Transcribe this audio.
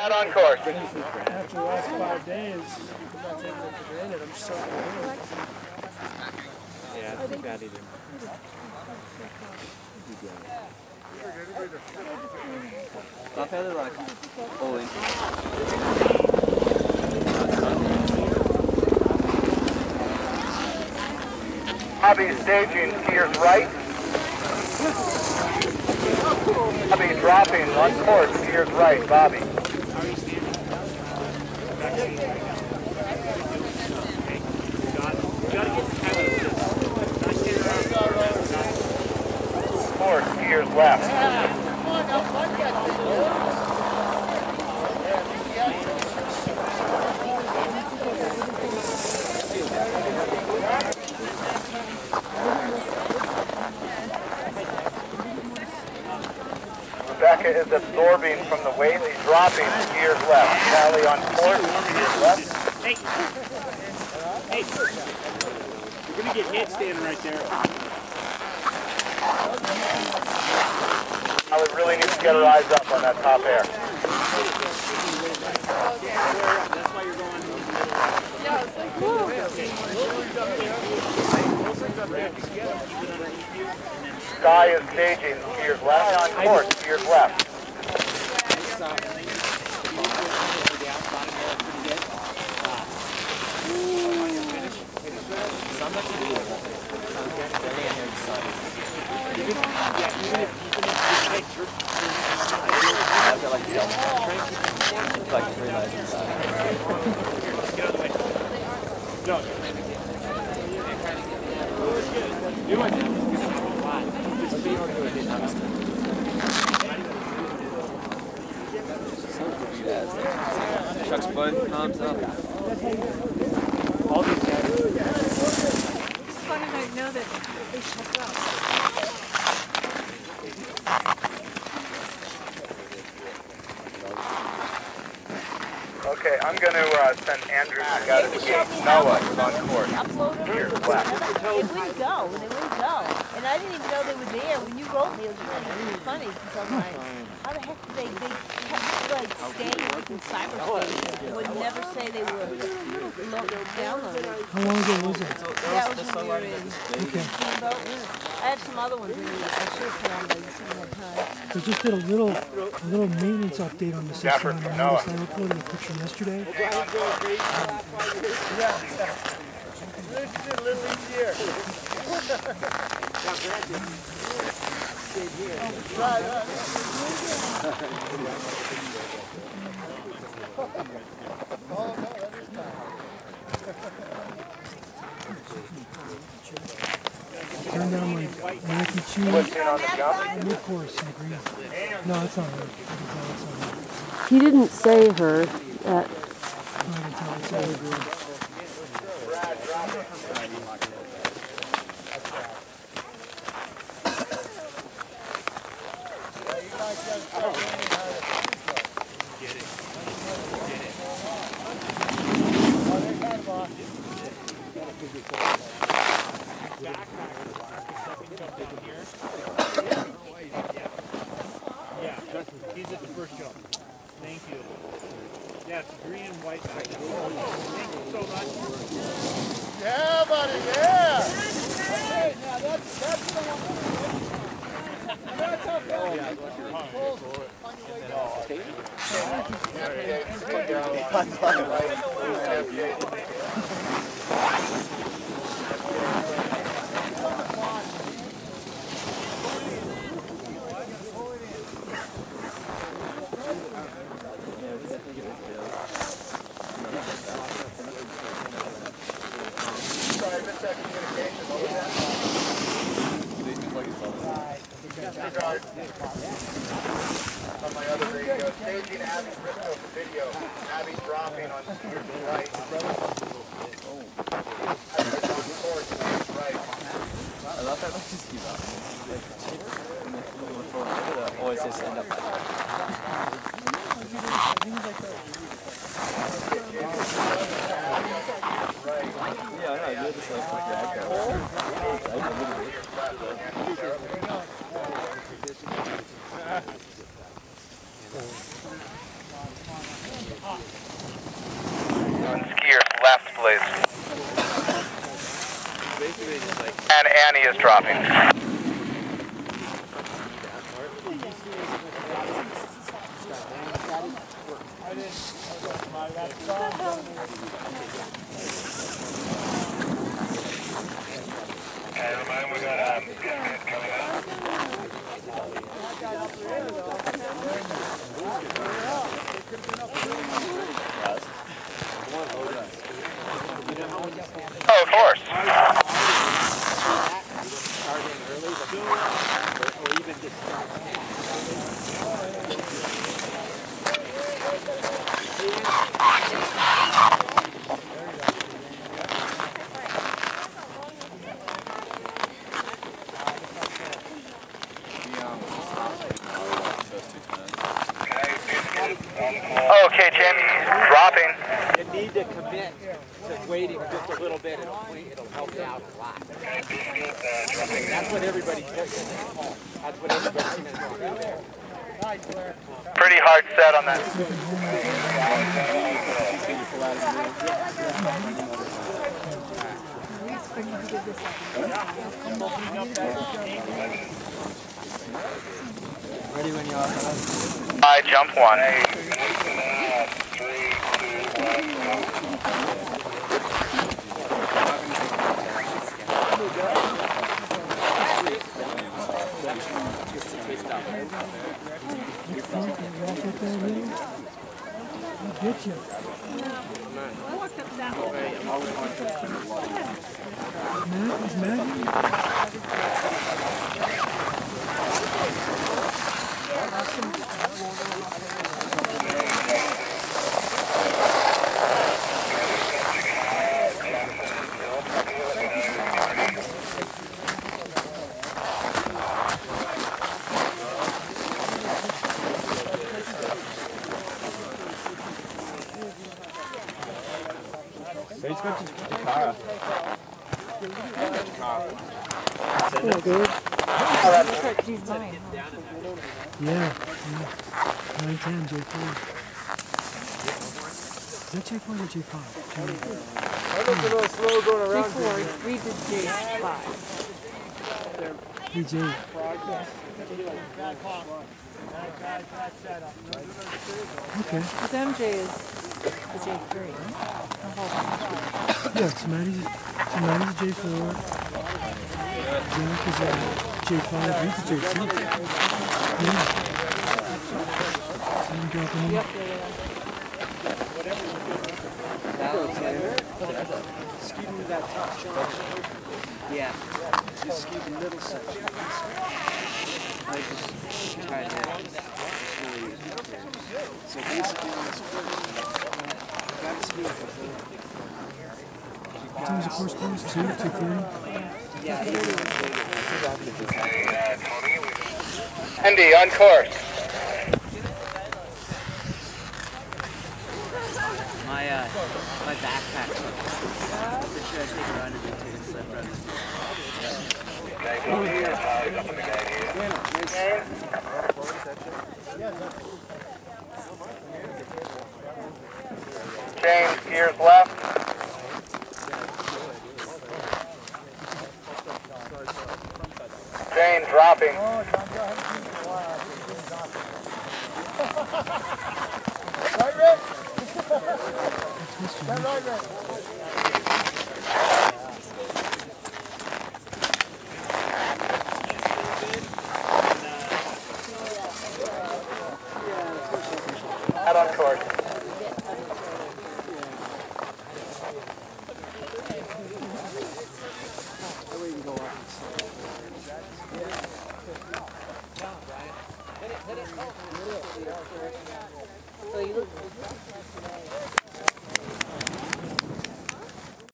Flat on course. After the last five days, I'm not taking it for granted. I'm so good. Yeah, I think that either. Är det där? Oj. Bobby staging, skiers right. Bobby dropping on course, skiers right, Bobby. Course, left. Rebecca is absorbing from the wave. He's dropping. skiers left. Charlie on course. skiers left. Hey! Hey! You're gonna get hit standing right there. Charlie really need to get our eyes up on that top air. That's why you're going. Sky is staging. skiers left on course. skiers left. Chuck's bud, thumbs up. All these guys. It's funny to know that they shut up. Okay, I'm going to uh, send Andrew back out of the gate. Noah is on course. Upload them. skiers left. They wouldn't go, they wouldn't go. And I didn't even know they were there. When you wrote me, it was really funny because I'm like, how the heck did they, they kept like staying like in cyberspace. They would never say they were downloaded. How long ago was it? That was when we were in Okay. I have some other ones in the, I should have put on those some more time. They just did a little, a little maintenance update on the system, Effort and I noticed I uploaded a picture yesterday. Turned down my Nike shoes, Push in on the jump. mid course in the green. No, it's not her. I can tell it's not her. He didn't say her. Uh, I can tell it's Yeah, that's, he's at the first jump. Thank you. Yeah, it's green and white. Thank you so much. Yeah, buddy, yeah. Sorry, I missed that communication. What was that? Disregard. On my other radio, staging Abby. I love that like just. Like, up Yeah, I know, you're just like my dad. I literally. On skiers left, please. And Annie is dropping. Oh, of course. Okay, Jamie, dropping. You need to commit to waiting just a little bit. It'll, it'll help you out a lot. That's what everybody's looking at. That's what everybody's saying. Pretty hard set on that. Ready when you are. I jump one. Get you. Oh, good. Yeah, yeah. 910, J4. Is that J4 or J5? J4, read the J5. BJ. Okay. Because MJ is the J3. Yeah, so Maddie's, a J4. Jack is a J5. He's a J2. Yeah. So I'm dropping in. Yep, yeah, yeah. To that top shot. Yeah. Just ski the middle section. I just try to. So basically, that's me. What time's the course close? 2, 2.30? Andy, on course. My uh, my backpack. I take under me too. It's left running. James, skiers left. Dropping. Out